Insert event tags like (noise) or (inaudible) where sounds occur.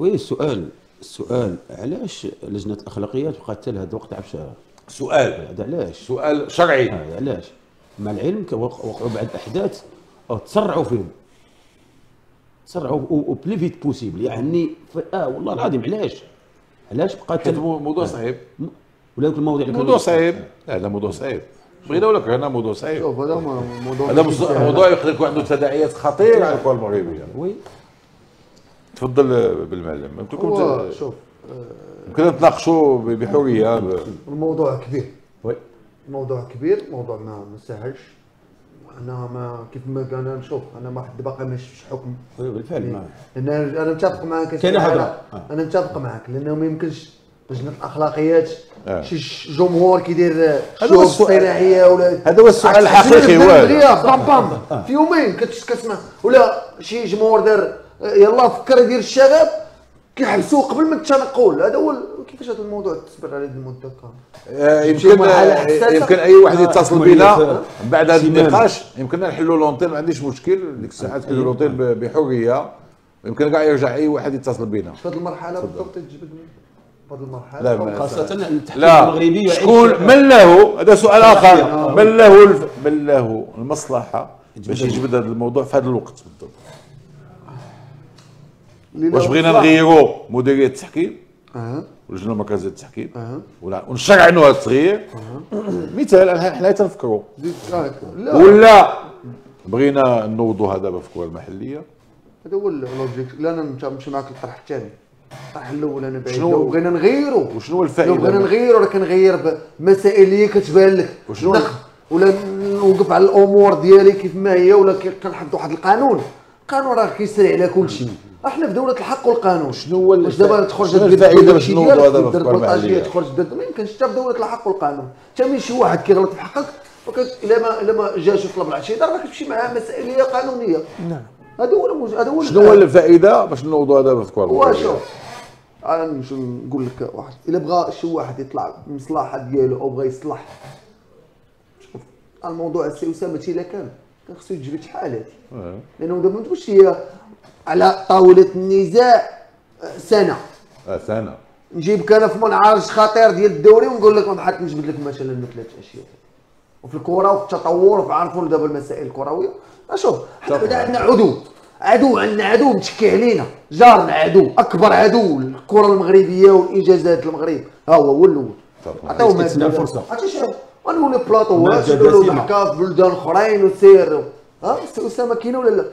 وي السؤال السؤال علاش لجنة الأخلاقيات بقات لهذا الوقت عفشة؟ سؤال. هذا علاش؟ سؤال شرعي. هذا علاش؟ مع العلم وقعوا بعد الاحداث أو تسرعوا فيهم. تسرعوا وبلي فيت بوسيبل يعني ف... آه والله العظيم علاش؟ علاش بقات حيت مو- موضوع صعيب. ولا المواضيع اللي موضوع صعيب. لا هذا موضوع صعيب. بغينا ولا كرهنا موضوع صعيب. شوف هذا مو- موضوع هذا. موضوع يقدر يكون عنده تداعيات خطيرة. على الكره المغربيه وي. تفضل بالمعلم. هو كنت شوف يمكن نتناقشوا بحريه ب- (laughs) الموضوع كبير. وي. موضوع كبير موضوع ما سهلش أنا ما كيف ما أنا نشوف أنا ما حد باقي ما شفتش حكم. بالفعل لأن أنا متفق معك كاين. آه. أنا متفق معك لأنه ما يمكنش لجنة الأخلاقيات آه. شي جمهور كيدير شوف. صناعيه ولا هذا هو السؤال الحقيقي، هو بام بام. في يومين كتسمع ولا شي جمهور دار يلا فكر يدير الشغب. كيحبسوه قبل ما التنقل هذا هو كيفاش هذا الموضوع تصبر على هذه المده كاملة؟ آه، يمكن آه،. يمكن أي واحد آه، يتصل بنا بعد هذا. النقاش. يمكننا نحلوا لونتين ما عنديش مشكل. ديك الساعة تحلوا لونتين ب- بحرية. يمكن كاع يرجع أي واحد يتصل بنا في هذه المرحلة بالضبط تجبد منه في هذه المرحلة. خاصة التحكيم المغربي شكون؟ من له؟ هذا سؤال آخر. من له من له المصلحة باش يجبد هذا الموضوع في هذا الوقت بالضبط. واش بغينا. نغيروا مديرية التحكيم؟ آه واللجنه المركزيه للتحكيم آه ولا ونشرعنوا هذا التغيير. (clears throat) مثال حنا تنفكروا. آه، لا. ولا بغينا نوضوا هذا في الكره المحليه هذا هو اللوجيك لا أنا نمشي- معك للطرح الثاني الطرح الأول أنا بعيد. شنو- بغينا نغيروا وشنو هو لو بغينا الفائده نغيروا راه كنغير بمسائل اللي كتبان لك. وشنو- ولا نوقف على الأمور ديالي كيف ما هي ولا كنحط واحد القانون. القانون راه كيسري على كل شيء. إحنا في دولة الحق والقانون. شنو هو واش دابا تخرج دير باش نوضوا هذا المحلية؟ تخرج ما يمكنش حتى في دولة الحق والقانون. حتى من شي واحد كيغلط في حقك إلا ما إلا ما جاش يطلب العشيره راه كتمشي معاه مسائل قانونية. نعم. هذا هو المج- هذا هو شنو هو الفائدة. باش نوضوا هذا في الكره هو المغربيه شوف أنا نمشي نقول لك واحد. إلا بغى شي واحد يطلع المصلحه ديالو أو بغى يصلح. شوف الموضوع السي اسامه إلا كان. خصو يجبد شحال هادي. آه. لأنه دابا ما تقولش هي على طاولة النزاع آه، سنة. آه سنة. نجيبك أنا في منعرج خطير ديال الدوري ونقول لك نضحك نجبد لك مثلا ثلاث أشياء. وفي الكره وفي التطور وفي عارفوا دابا المسائل الكروية. شوف حنا. بعدا عندنا عدو. عدو عندنا عدو متشكي علينا جارنا عدو أكبر عدو الكره المغربية والإنجازات المغرب. ها هو هو الأول. طبعاً. عطاوهم هاد مادة نديرو دسمة. ضحكه في بلدان اخرين وسير. ها؟ السي اسامه كاينة ولا لا؟